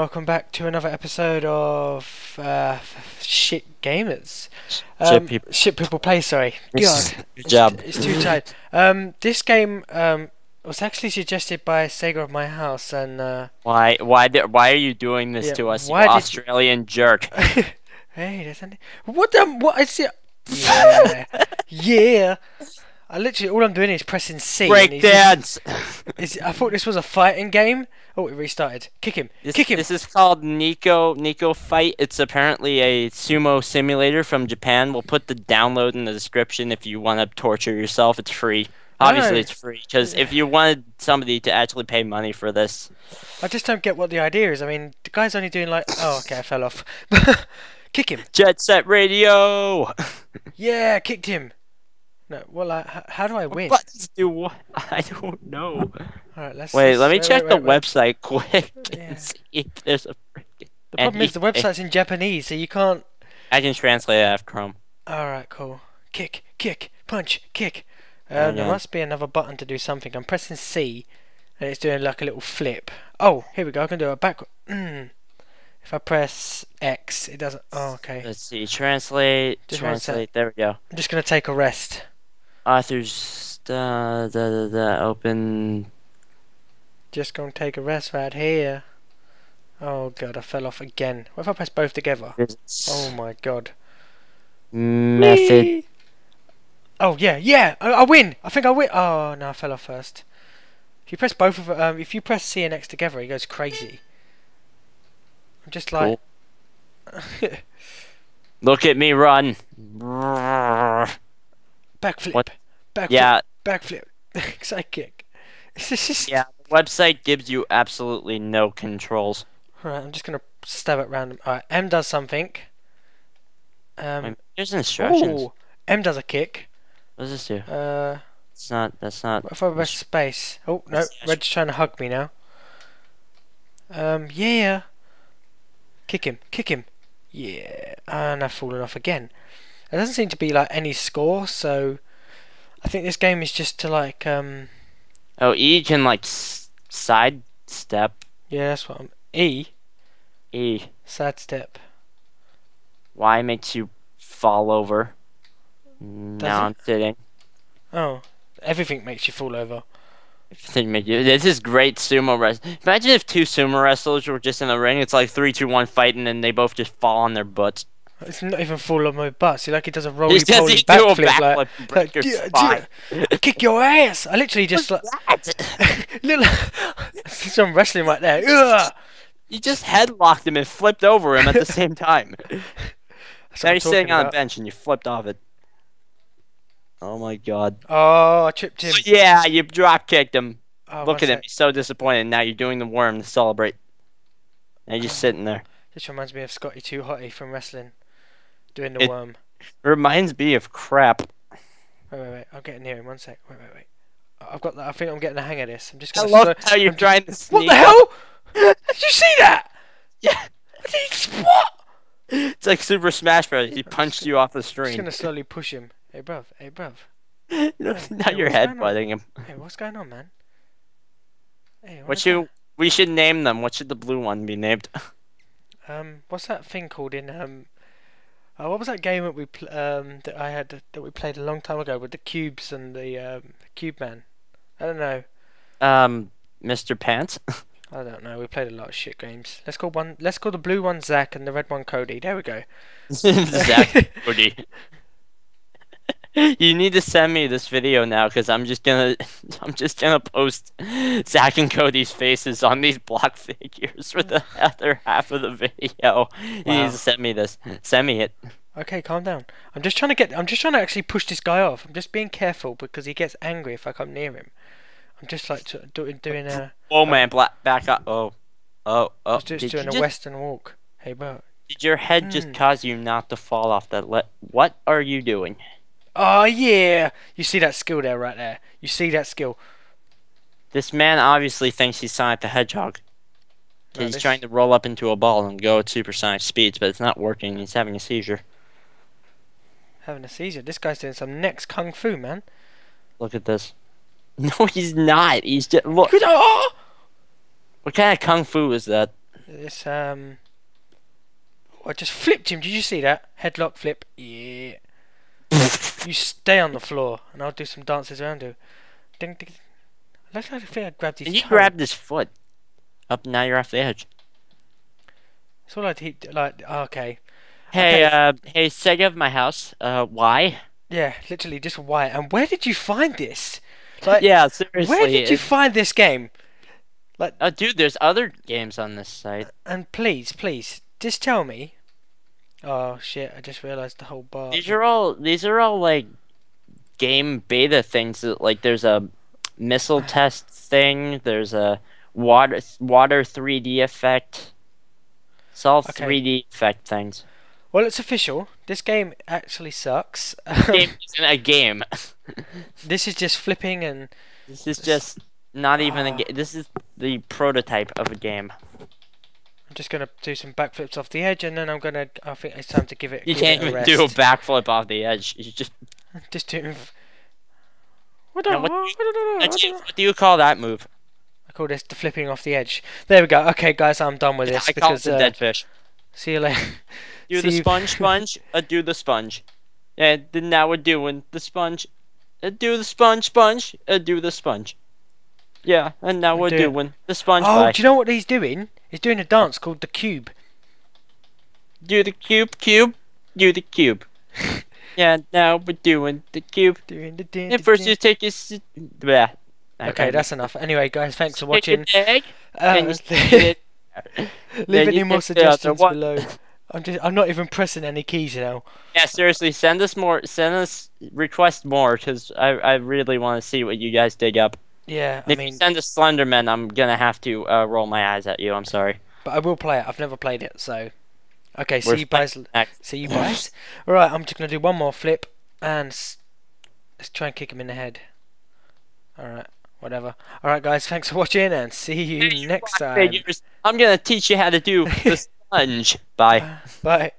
Welcome back to another episode of uh, Shit Gamers. Shit Um, People. Shit People Play, sorry. God, Good job. it's too tight. Um, this game um, was actually suggested by Sega of my house, and uh, Why? Why? Did, why are you doing this Yeah, to us, you why did you- Australian jerk? hey, there's any... what the what is it? Yeah, yeah. I literally all I'm doing is pressing C. and Break he's just- dance. is- I thought this was a fighting game. Oh, it restarted. Kick him. This, Kick him. this is called Nico Nico Fight. It's apparently a sumo simulator from Japan. We'll put the download in the description if you want to torture yourself. It's free. Obviously, it's free because if you wanted somebody to actually pay money for this, I just don't get what the idea is. I mean, the guy's only doing like. Oh, okay, I fell off. Kick him. Jet Set Radio. Yeah, kicked him. No, well, like, h- how do I win? Buttons do what? I don't know. All right, let's. Wait, let's- let me wait, check wait, the wait, wait. website quick Yeah. and see if there's a freaking. The problem is the anything. website's in Japanese, so you can't. I can translate it after Chrome. All right, cool. Kick, kick, punch, kick. Uh, Oh, There no. must be another button to do something. I'm pressing C, and it's doing like a little flip. Oh, here we go. I can do a back. Mm. If I press X, it doesn't. Oh, okay. Let's see. Translate. Just one sec. translate. There we go. I'm just gonna take a rest. Authors. Da, da, da, da, open. Just gonna take a rest right here. Oh god, I fell off again. What if I press both together? visits, Oh my god. Method. Whee! Oh yeah, yeah, I, I win. I think I win. Oh no, I fell off first. If you press both of um, if you press C and X together, he goes crazy. I'm just like, Look at me run. Backflip, What? backflip, Yeah, backflip, side kick. Yeah. The website gives you absolutely no controls. Right, I'm just gonna stab it random. Alright, M does something. Um, There's instructions. ooh, M does a kick. What does this do? Uh, It's not. That's not. what if I press space? Oh no, Red's trying to hug me now. Um, yeah. Kick him, kick him. Yeah, and I've fallen off again. There doesn't seem to be like any score, so I think this game is just to like um, Oh, E can like s- side step. yeah, that's what I'm. E, E. side step. Y makes you fall over. Now it? I'm sitting. Oh, everything makes you fall over. Everything make you- This is great sumo wrestling. Imagine if two sumo wrestlers were just in the ring. It's like three, two, one fighting, and they both just fall on their butts. It's not even fall on my butt. See, like he does a He's poly he do a backflip, like, backflip, like, your kick your ass. I literally just like little some wrestling right there. Ugh. You just headlocked him and flipped over him at the same time. Now you're sitting talking on a bench and you flipped off it. Oh my god. Oh, I tripped him. Yeah, you drop kicked him. Oh, Look at him. He's so disappointed. Now you're doing the worm to celebrate. Now you're just sitting there. This reminds me of Scotty Too Hotty from wrestling, doing the It- worm. Reminds me of crap. Wait, wait, wait. I'm getting near him. One sec. Wait, wait, wait. I've got. I think I'm getting the hang of this. I'm just gonna. love slow- how you're I'm- trying to Sneak What the hell? Did you see that? Yeah. What? It's like Super Smash Bros. He punched just you off the I'm just gonna slowly push him. Hey, bruv. Hey, bruv. now hey, going on? headbutting him. Hey, what's going on, man? Hey, What what's you? We should name them. What should the blue one be named? Um, what's that thing called in um? Uh, what was that game that we pl- um that I had that we played a long time ago with the cubes and the um the cube man? I don't know. Um, Mr. Pants. I don't know. We played a lot of shit games. Let's call one. Let's call the blue one Zach and the red one Cody. There we go. Zach Cody. You need to send me this video now, cause I'm just gonna, I'm just gonna post Zach and Cody's faces on these block figures for the other half of the video. You Wow. need to send me this. Send me it. Okay, calm down. I'm just trying to get. I'm just trying to actually push this guy off. I'm just being careful because he gets angry if I come near him. I'm just like doing doing a. Oh man, black back up. Oh, oh, oh. just Did, doing a just- western walk. Hey, bro. did your head just Mm. cause you not to fall off that? Le- what are you doing? Oh yeah! You see that skill there, right there. You see that skill. This man obviously thinks he's Sonic the Hedgehog. No, he's this- trying to roll up into a ball and go at supersonic speeds, but it's not working. He's having a seizure. Having a seizure. This guy's doing some next kung fu, man. Look at this. No, he's not. He's just look. Oh! What kind of kung fu is that? This um. I just flipped him. Did you see that headlock flip? Yeah. You stay on the floor, and I'll do some dances around you. Ding, ding. Let's I think I grabbed his And you toe. grabbed his foot. Up now you're off the edge. It's all like he like okay. Hey, Okay. uh, hey, Sega of my house. Uh, why? Yeah, literally just why. And where did you find this? Like, yeah, seriously. where did you find this game? Like, Oh, dude, there's other games on this site. And please, please, just tell me. Oh shit! I just realised the whole bar. These are all these are all like game beta things. that- Like there's a missile test thing. There's a water water 3D effect. It's all Okay. 3D effect things. Well, it's official. This game actually sucks. Game isn't a game. this is just flipping and This is just not even a Ah. game. This is the prototype of a game. I'm just gonna do some backflips off the edge, and then I'm gonna. I think it's time to give it. You can't it even do a rest. backflip off the edge. You just Just do. What, Now, what what, do you- the- what what do you- what do you call that move? I call this the flipping off the edge. There we go. Okay, guys, I'm done with this I call it because. the Uh, dead fish. see you later. Do see the sponge, sponge. Uh, do the sponge. And then now we're doing the sponge. Uh, do the sponge, sponge. Uh, do the sponge. Yeah, and now we're Do it. doing the sponge. Oh, bye. do you know what he's doing? He's doing a dance called the cube. Do the cube, cube. Do the cube. yeah, now we're doing the cube. Doing the. And first you take your. s- Bleh. Okay, that's enough. Anyway, guys, thanks for watching. egg, uh, and you stick it in. leave any more take the other suggestions below. I'm just. I'm not even pressing any keys now. Yeah, seriously, send us more. Send us request more, cause I I really want to see what you guys dig up. Yeah, I if you mean, send us Slenderman, I'm gonna have to uh, roll my eyes at you. I'm sorry. but I will play it. I've never played it, so. Okay, see We're you guys. See you guys. All right, I'm just gonna do one more flip and s- let's try and kick him in the head. All right, whatever. All right, guys, thanks for watching and see you next time. figures, I'm gonna teach you how to do the sponge. Bye. Bye.